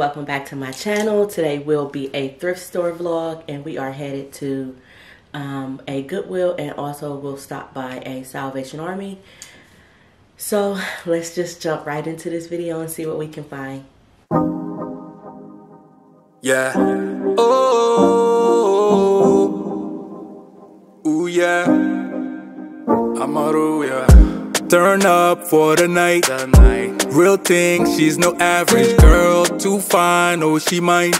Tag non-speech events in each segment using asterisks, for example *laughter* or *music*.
welcome back to my channel. Today will be a thrift store vlog and we are headed to um, a Goodwill and also we'll stop by a Salvation Army. So let's just jump right into this video and see what we can find. Yeah. Oh. Ooh, yeah. Amaru, yeah. Turn up for the night. The night. Real thing, she's no average girl. Too fine, oh, she mine.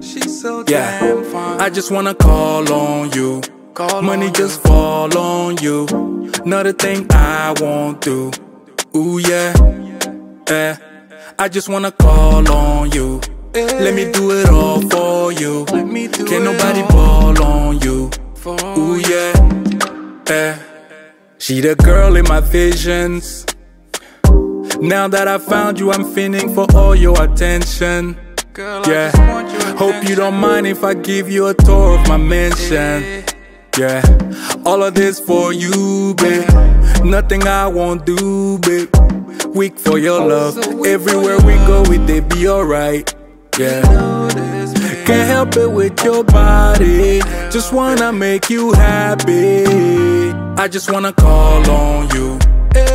She's so yeah. damn fine. I just wanna call on you. Call Money on just you. fall on you. Another thing I won't do. Ooh, yeah. Yeah. I just wanna call on you. Let me do it all for you. Can't nobody ball on you. Ooh yeah, eh. She the girl in my visions. Now that I found you, I'm feeling for all your attention. Yeah, hope you don't mind if I give you a tour of my mansion. Yeah, all of this for you, babe. Nothing I won't do, babe. Weak for your love. Everywhere we go, we they be alright. Yeah. Can't help it with your body. Just wanna make you happy. I just wanna call on you.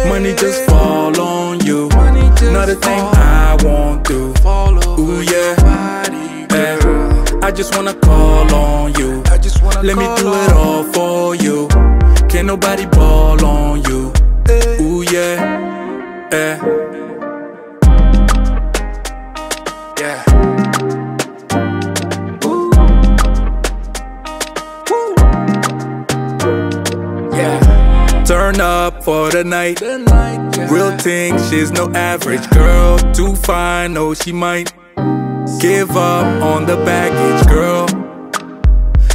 Money just fall on you. Not a thing I won't do. Ooh yeah. yeah. I just wanna call on you. Let me do it all for you. Can't nobody ball on you. Ooh yeah. Yeah. For the night. Real thing, she's no average girl. Too fine, no, she might give up on the baggage, girl.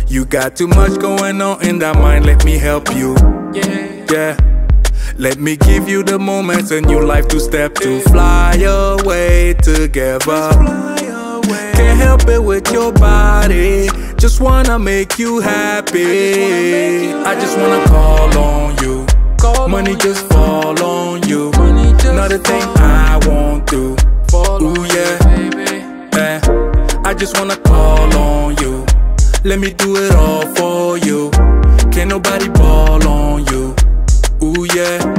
You got too much going on in that mind, let me help you. Yeah. Let me give you the moments in your life to step to fly away together. Can't help it with your body. Just wanna make you happy. I just wanna call on you. Money just fall on you. Not a thing I won't do. Ooh yeah. yeah. I just wanna call on you. Let me do it all for you. Can't nobody ball on you. Ooh yeah.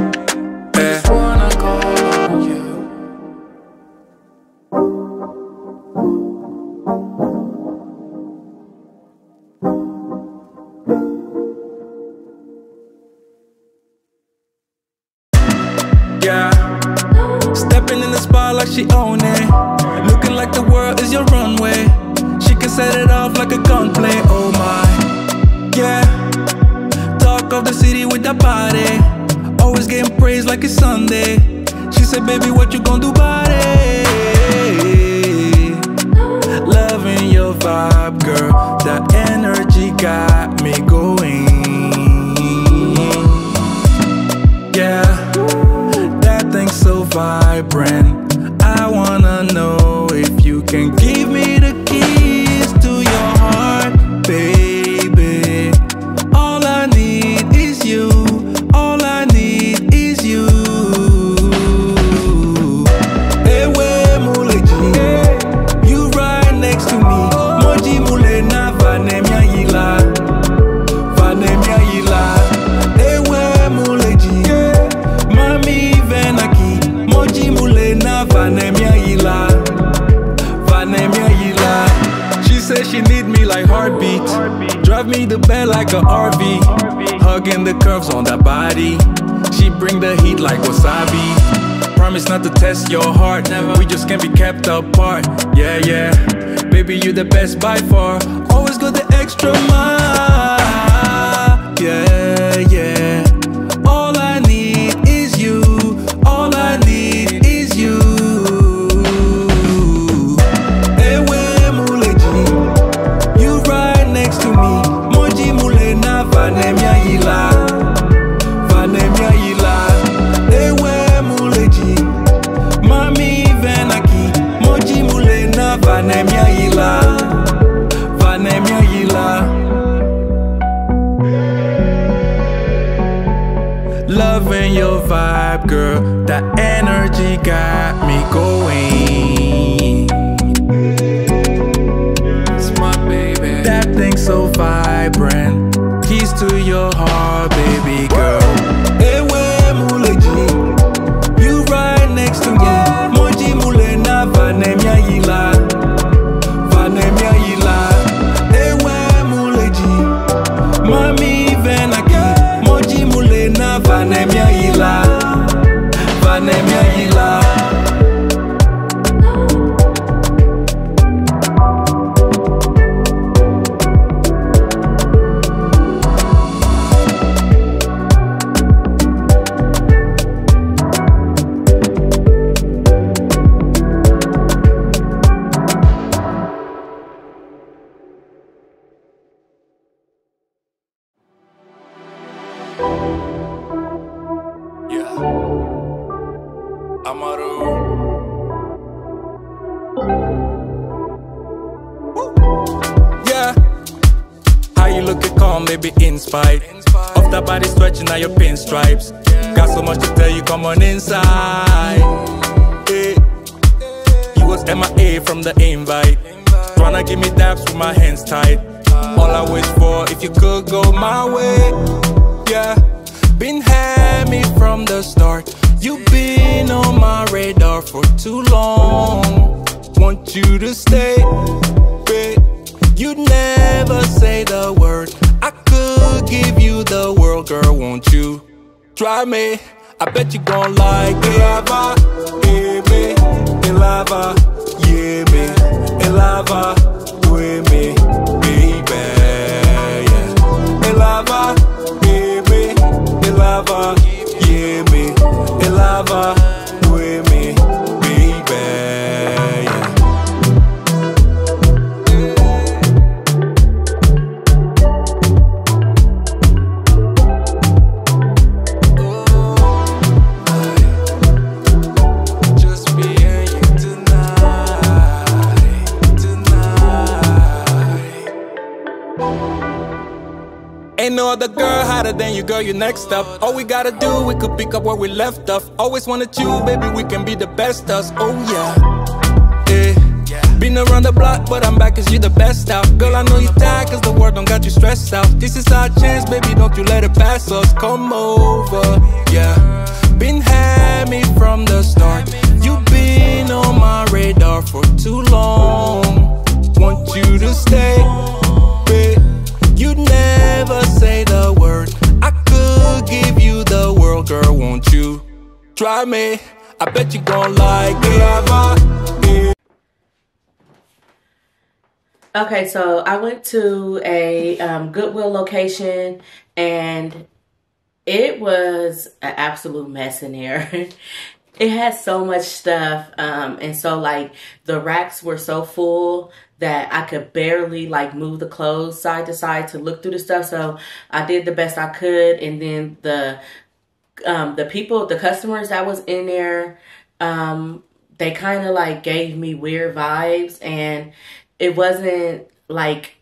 Set it off like a gunplay. Oh my, yeah. Talk of the city with that body. Always getting praised like it's Sunday. She said, baby, what you gonna do about it? Loving your vibe, girl. That energy got me going. Yeah, that thing's so vibrant. I wanna know if you can Test your heart. Never. We just can't be kept apart. Yeah, yeah. Baby, you the best by far. Always go the extra mile. Yeah, yeah. your vibe, girl. That energy got me going. My baby. That thing so vibrant. Keys to your heart, baby girl. The invite. Tryna give me daps with my hands tied. All I wish for, if you could go my way. Yeah. Been had me from the start. You've been on my radar for too long. Want you to stay, babe. You'd never say the word. I could give you the world, girl. Won't you try me? I bet you gon' like it. Lava. In lava, yeah, me. In lava, with me, you. You next up. All we gotta do, we could pick up where we left off. Always wanted you, baby. We can be the best us. Oh yeah. Been around the block, but I'm back cause you the best out. Girl, I know you tired cause the world don't got you stressed out. This is our chance, baby. Don't you let it pass us. Come over, yeah. Been had me from the start. you been on my radar for too long. Want you to stay, babe. You'd never say the word. Girl. Won't you try me? I bet you gon' like it. Okay, so I went to a um, Goodwill location and it was an absolute mess in there. *laughs* it had so much stuff. Um, and so like the racks were so full that I could barely like move the clothes side to side to look through the stuff. So I did the best I could. And then the, um, the people, the customers that was in there, um, they kind of like gave me weird vibes and it wasn't like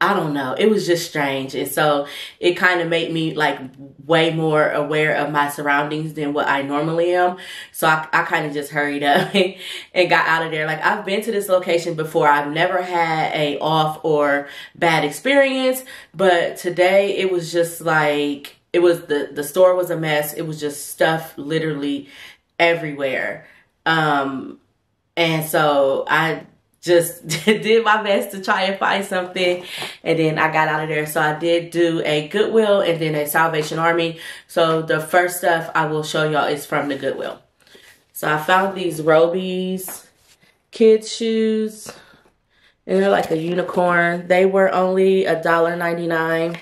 I don't know. It was just strange. And so it kind of made me like way more aware of my surroundings than what I normally am. So I, I kind of just hurried up *laughs* and got out of there. Like I've been to this location before. I've never had a off or bad experience, but today it was just like it was the the store was a mess. It was just stuff literally everywhere. Um and so I just *laughs* did my best to try and find something and then I got out of there. So I did do a Goodwill and then a Salvation Army. So the first stuff I will show y'all is from the Goodwill. So I found these Robeez kids shoes and they're like a unicorn. They were only a dollar ninety nine.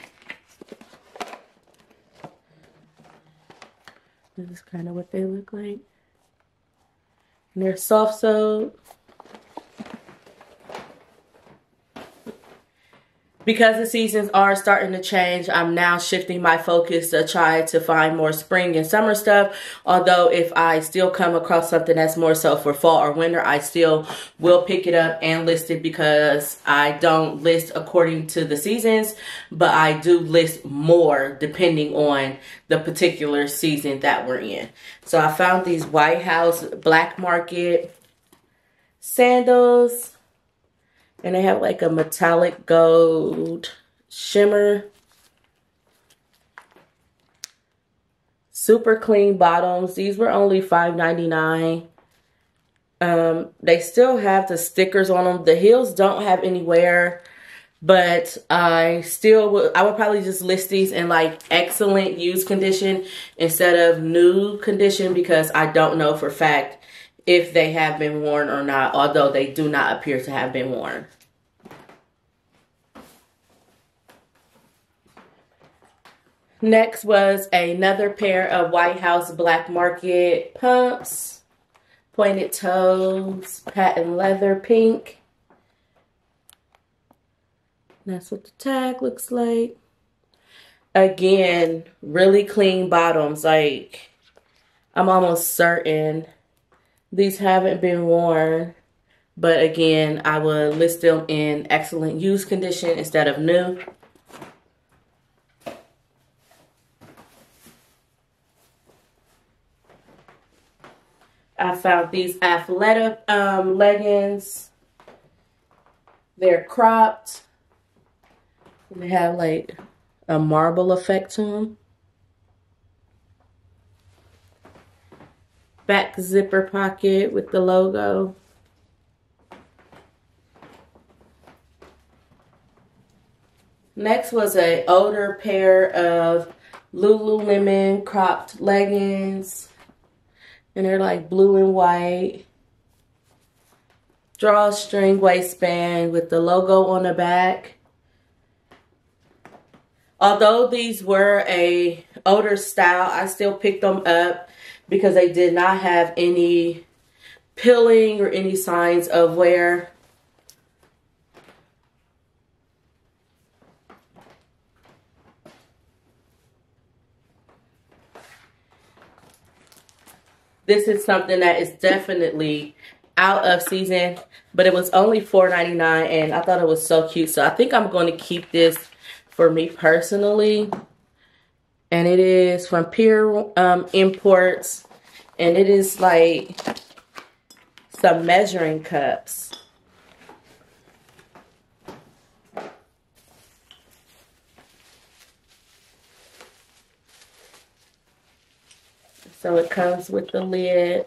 This is kind of what they look like. And they're soft soled. Because the seasons are starting to change, I'm now shifting my focus to try to find more spring and summer stuff. Although if I still come across something that's more so for fall or winter, I still will pick it up and list it because I don't list according to the seasons, but I do list more depending on the particular season that we're in. So I found these White House Black Market sandals And they have like a metallic gold shimmer. Super clean bottoms. These were only $5.99. Um, they still have the stickers on them. The heels don't have any wear, but I still would, I would probably just list these in like excellent use condition instead of new condition because I don't know for fact if they have been worn or not, although they do not appear to have been worn. Next was another pair of White House Black Market pumps. Pointed toes, patent leather pink. That's what the tag looks like. Again, really clean bottoms. Like, I'm almost certain these haven't been worn. But again, I would list them in excellent use condition instead of new. I found these athletic um, leggings. They're cropped. And they have like a marble effect to them. Back zipper pocket with the logo. Next was a older pair of Lululemon cropped leggings and they're like blue and white. Drawstring waistband with the logo on the back. Although these were a older style, I still picked them up because they did not have any pilling or any signs of wear. This is something that is definitely out of season, but it was only $4.99 and I thought it was so cute. So I think I'm going to keep this for me personally. And it is from Pure um, Imports. And it is like some measuring cups. So it comes with the lid.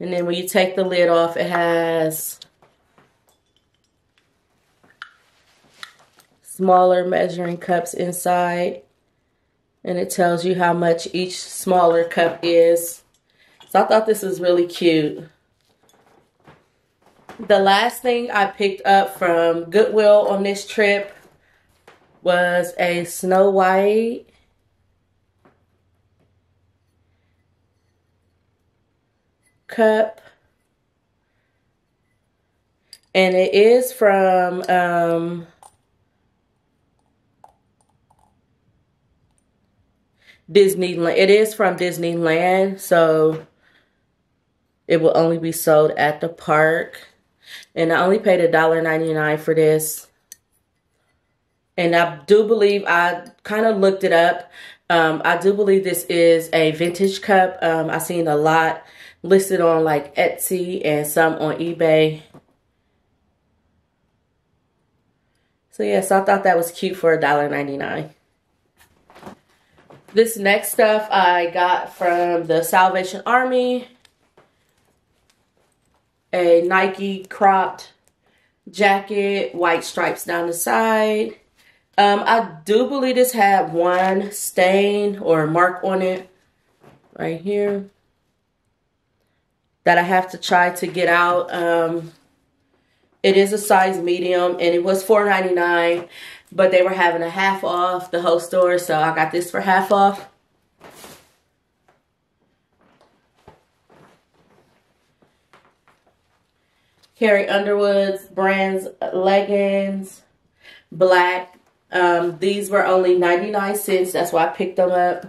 And then when you take the lid off, it has smaller measuring cups inside. And it tells you how much each smaller cup is. So I thought this was really cute. The last thing I picked up from Goodwill on this trip was a Snow White cup. And it is from um, Disneyland. It is from Disneyland, so it will only be sold at the park. And I only paid $1.99 for this. And I do believe I kind of looked it up. Um, I do believe this is a vintage cup. Um, I've seen a lot listed on like Etsy and some on eBay. So yes, I thought that was cute for $1.99. This next stuff I got from the Salvation Army. A Nike cropped jacket, white stripes down the side. Um, I do believe this had one stain or mark on it right here that I have to try to get out. Um, it is a size medium and it was $4.99, but they were having a half off the whole store, so I got this for half off. Carrie Underwood's brands leggings, black. Um, these were only 99 cents. That's why I picked them up.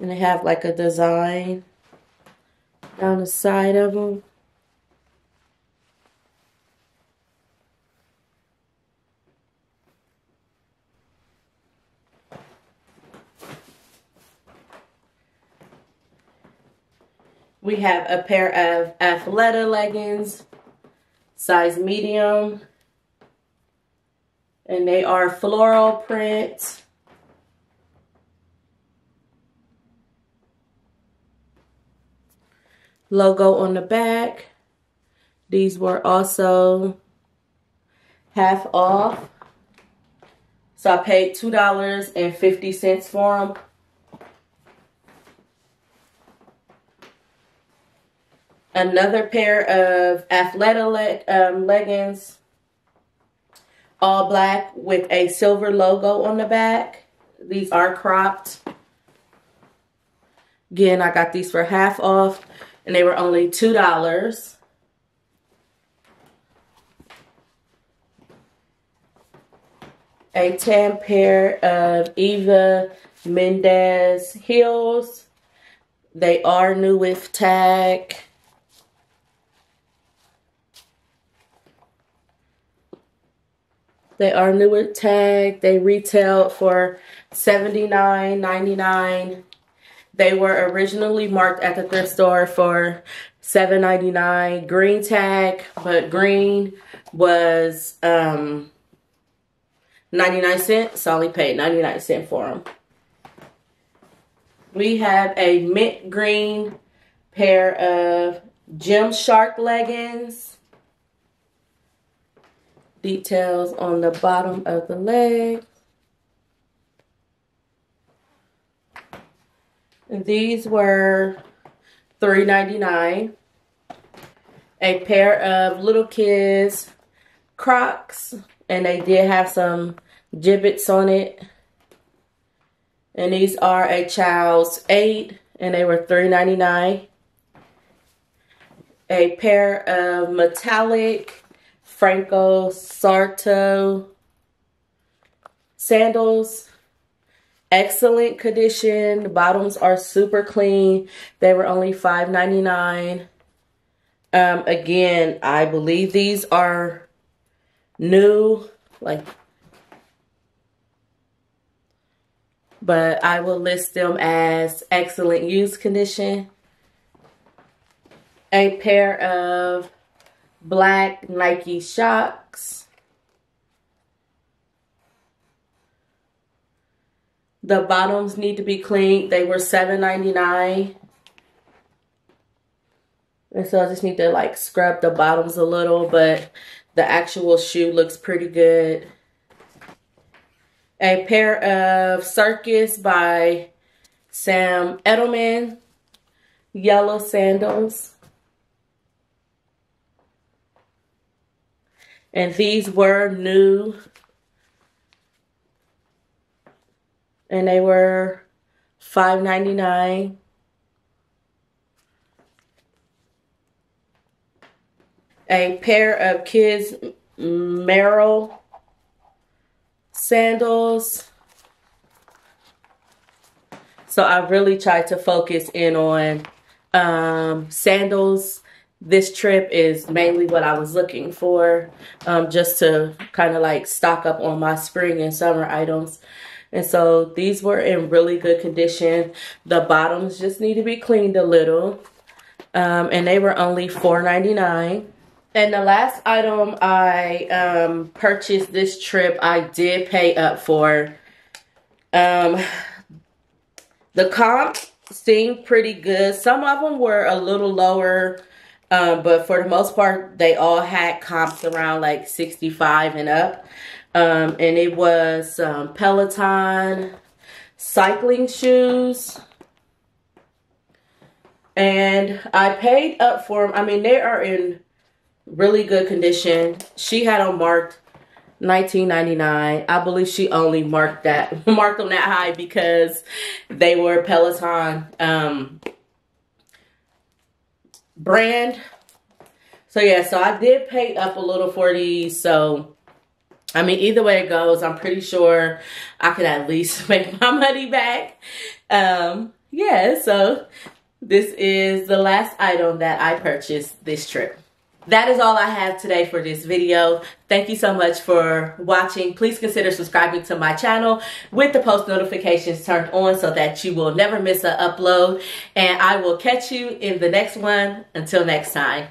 And they have like a design down the side of them. We have a pair of Athleta leggings, size medium. And they are floral print. Logo on the back. These were also half off. So I paid $2.50 for them. Another pair of Athleta le um, leggings. All black with a silver logo on the back. These are cropped. Again, I got these for half off and they were only $2. a tan pair of Eva Mendes heels. They are new with tag. They are new with tag. They retail for $79.99. They were originally marked at the thrift store for $7.99 green tag, but green was um 99 cents. So I only paid 99 cents for them. We have a mint green pair of Gymshark leggings. Details on the bottom of the leg. And these were $3.99. A pair of little kids Crocs and they did have some Jibbitz on it. And these are a child's eight, and they were $3.99. A pair of metallic Franco Sarto sandals. Excellent condition. The bottoms are super clean. They were only $5.99. Um, again, I believe these are new, like, but I will list them as excellent use condition. A pair of black Nike Shox. The bottoms need to be cleaned. They were $7.99. And so I just need to like scrub the bottoms a little, but the actual shoe looks pretty good. A pair of Circus by Sam Edelman. Yellow sandals. And these were new. And they were $5.99. a pair of kids Merrell sandals. So I really tried to focus in on um, sandals. This trip is mainly what I was looking for um, just to kind of like stock up on my spring and summer items. And so these were in really good condition. The bottoms just need to be cleaned a little. Um, and they were only $4.99. And the last item I um, purchased this trip, I did pay up for. Um, the comp seemed pretty good. Some of them were a little lower, um, but for the most part, they all had comps around like 65 and up. Um, and it was um, Peloton cycling shoes. And I paid up for them. I mean, they are in really good condition. She had them marked 19.99. I believe she only marked that *laughs* marked them that high because they were Peloton um, brand. So yeah, so I did pay up a little for these. So I mean, either way it goes, I'm pretty sure I could at least *laughs* make my money back. Um, yeah, so this is the last item that I purchased this trip. That is all I have today for this video. Thank you so much for watching. Please consider subscribing to my channel with the post notifications turned on so that you will never miss an upload. And I will catch you in the next one. Until next time.